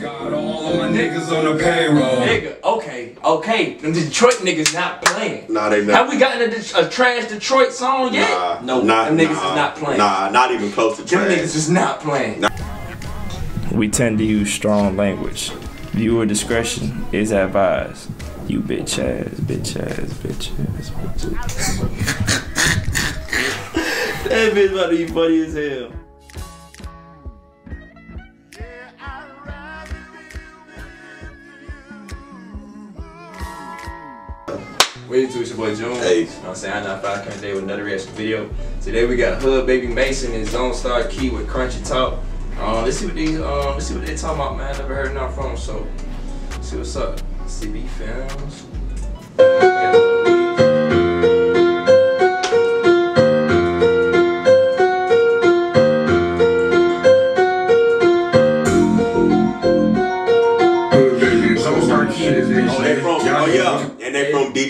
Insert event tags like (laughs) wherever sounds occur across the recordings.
Got all of my niggas on the payroll. Nigga, okay, okay. Them Detroit niggas not playing. Nah, they not. Have we gotten a, a trash Detroit song yet? Nah, no, not, them niggas nah, is not playing. Nah, not even close to Them trash. niggas is not playing. We tend to use strong language. Viewer discretion is advised. You bitch ass, bitch ass, bitch ass, bitch ass. (laughs) that bitch about to be funny as hell. Wait till it's your boy Jun. Hey. You know what I'm saying? I know five current day with another reaction video. Today we got Hood Baby Maysin and Zonestar Key with Krunchy Talk. Um, let's see what these um, let's see what they talking about, man. Never heard nothing from them, so let's see what's up. CB Films.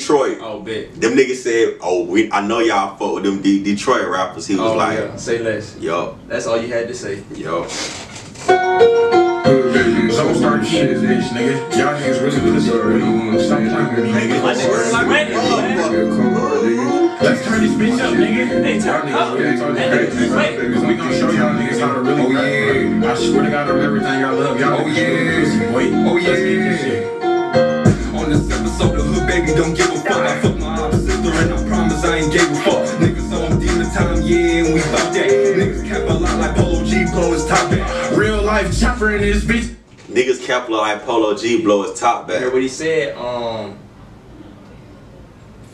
Detroit. Oh, bet. Them niggas said, "Oh, we, I know y'all fuck with them D- Detroit rappers." He was Oh, like, yeah. Say less. "Yo, That's all you had to say. yo." So start key bitch, nigga. Y'all niggas really pussy. Really Stop playing with me, nigga. My niggas like ready, man. Let's turn this bitch up, nigga. They turn Y'all up. niggas really talking That niggas crazy. wait. We gonna show y'all niggas how to really oh, yeah. I swear to God, I'm everything I love. Y'all oh, niggas really pussy, boy. Oh, yeah. Let's get this shit. On this episode of Hood Baby Don't Give a Fuck I fuck my older sister and I promise I ain't gave a fuck Niggas on demon time, yeah, and we bout that Niggas cap a lot like Polo G, blow his top back Real life chopper in this bitch. Niggas kept like Polo G blow his top You heard back. what he said? Um,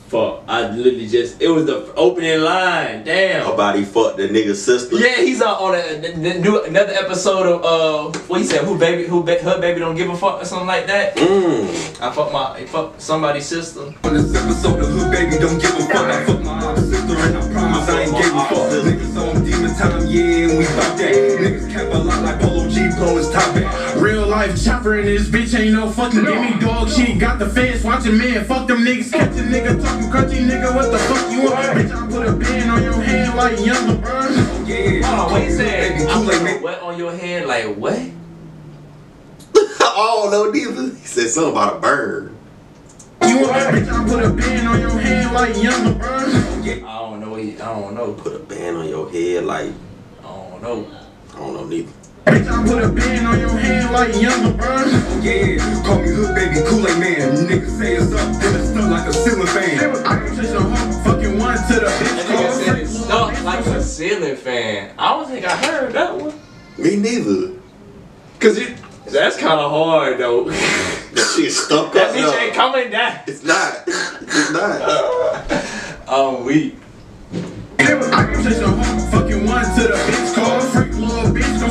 fuck. I literally just, it was the opening line. Damn. About he fucked the nigga's sister. Yeah, he's uh, on a, the, the new another episode of uh, what he said? Who baby? Who ba- her baby don't give a fuck or something like that. Mmm. I fuck my, I fuck somebody's sister. On this episode of Hood Baby Don't Give a Fuck I fuck my older sister and I promise I ain't gave a fuck Niggas on demon time, yeah, and we bout that Niggas cap a lot like Polo G, blow his top back Real life chopper in this bitch ain't no fucking gimme dog shit. Got the feds watching man. Fuck them niggas. Catch a nigga talking crunchy nigga. What the fuck you want? Bitch, I put a band on your hand like young LeBron. Yeah, Hold on, what he said? I Kool-Aid put man. what on your head? Like what? (laughs) I don't neither. He said something about a bird. You want? Bitch, I put a band on your hand like young LeBron. I don't know. He, I don't know. Put a band on your head like I don't know. I don't know neither. Bitch, I put a band on your hand like young LeBron. Yeah, call me Hood Baby Kool-Aid Man Niggas say it's up, then it's stuck like a ceiling fan I can touch a hoe, fucking one to the That bitch nigga called said Freak. stuck like a ceiling fan. I don't think I heard that one. Me neither. Cause it, that's kind of hard though. (laughs) That shit stuck that up. bitch No. ain't coming down. It's not. It's not. (laughs) I'm weak. I can touch a hoe, fucking one to the bitch called Freak. Little bitch, gon'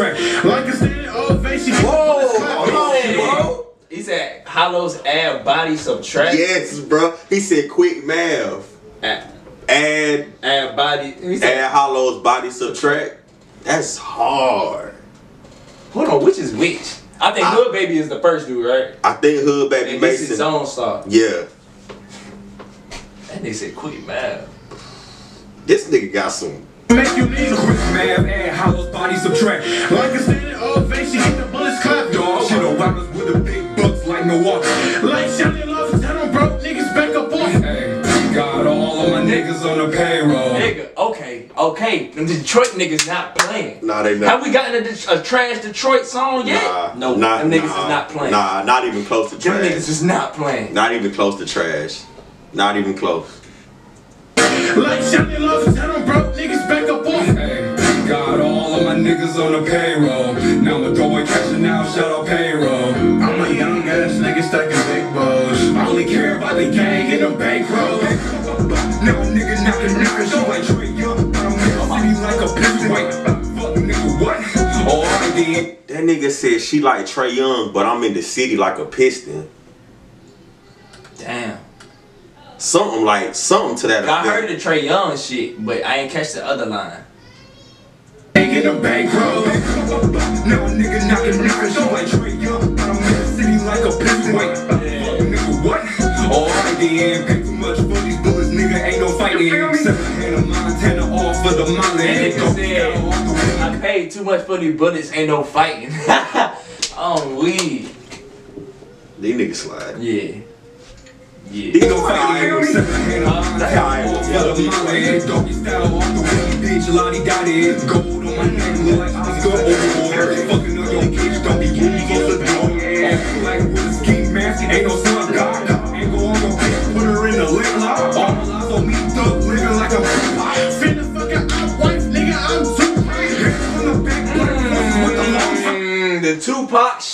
body subtract Like a standing ovation. Whoa, He hold on, said- bro. He said hollows add body subtract. Yes, bro. He said quick math. Add, Add add body. He said, add Hollow's body subtract. That's hard. hold on, which is which? I think I- Hood Baby is the first dude, right? I think Hood Baby And this is Maysin. Zone Star. Yeah. And they said quick man. This nigga got some. Make you need 'em. Quick math, add hollows, body subtract Like a standing ovation, get the bullets clapped. Dog shit around us with the big bucks like Milwaukee Like Shelly Love, tell them broke niggas back up off. Hey, got all of my niggas on the payroll Nigga, okay, okay. Them Detroit niggas not playing. Nah, they not. Have we gotten a, a trash Detroit song yet? Nah, no, not, them niggas nah, is not playing. Nah, not even close to Them trash. niggas is not playing. Not even close to trash. Not even close. Like Shelly Love, tell them broke niggas back up off. Niggas on the payroll Now I'ma go and cash it now, shout out payroll I'm a young ass nigga stacking big balls. I only care about the gang and the bankroll Now a nigga knocking knockers, you like Trae Young But I'm in the city like a pimp Wait, fuck nigga, what? Oh, I did That nigga said she like Trae Young, but I'm in the city like a piston. Damn. Something like something to that I heard the Trae Young shit, but I ain't catch the other line. Gang and the bankroll Now a nigga knocking knockers, you like Trae Young But I'm in the city like a pimp Wait, fuck, nigga, what? All Alright then, pay too much for these bullets, nigga, ain't no fighting. Seven hand of Montana off for the Molly. That Go nigga said, down off the weed. I paid too much for these bullets, ain't no fighting. (laughs) On weed. These niggas slide. Yeah. Ain't Yeah. no fighting. Seven hand of Montana off for the Molly. Doggy style off the weed, bitch, lottie dotty. Gold on my neck, look like Oscar Award. Fucking up your bitch, don't be getting close to the door. Off like with a ski mask, ain't no sun god. Ain't go on your bitch, put her in the lip lock. All my lies on me, thug, living like a Finna fuck a op wife, nigga, I'm too high. From the back, black with the long. Mm, the Tupac shit.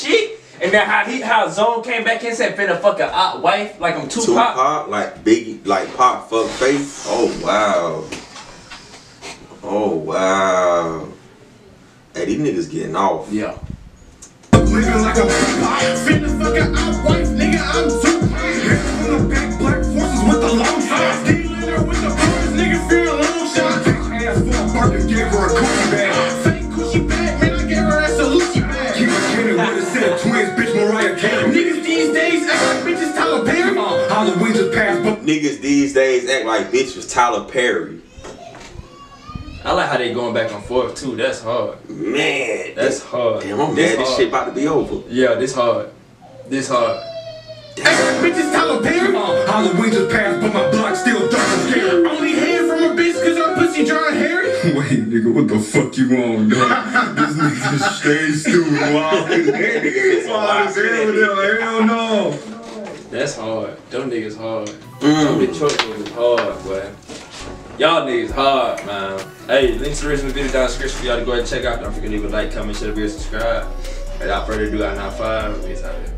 And then how he how Zone came back and said finna fuck a op wife like I'm Tupac. Tupac, like Biggie, like Pop, fuck face. Oh wow. Oh wow. Hey, these niggas getting off. Yeah. Living like a Finna fuck a op wife, nigga, I'm Niggas these days act like bitches Tyler Perry. I like how they going back and forth too. That's hard. Man, That's hard. Damn, I'm This mad this shit about to be over. Yeah, this hard. This hard. Act like bitches Tyler Perry. Halloween just passed, but my block still dark and scary. Only head from a bitch cause her pussy dry and hairy. (laughs) Wait, nigga, what the fuck you on, dog? (laughs) this nigga straight stupid, wild as (laughs) hell. Wild as hell, hell no. That's hard. Them niggas hard. Mm. Them Detroit niggas hard, boy. Y'all niggas hard, man. Hey, links to the original video down in the description for y'all to go ahead and check out. Don't forget to leave a like, comment, share, video, subscribe. Without further ado, I-9ine5ive. Peace out.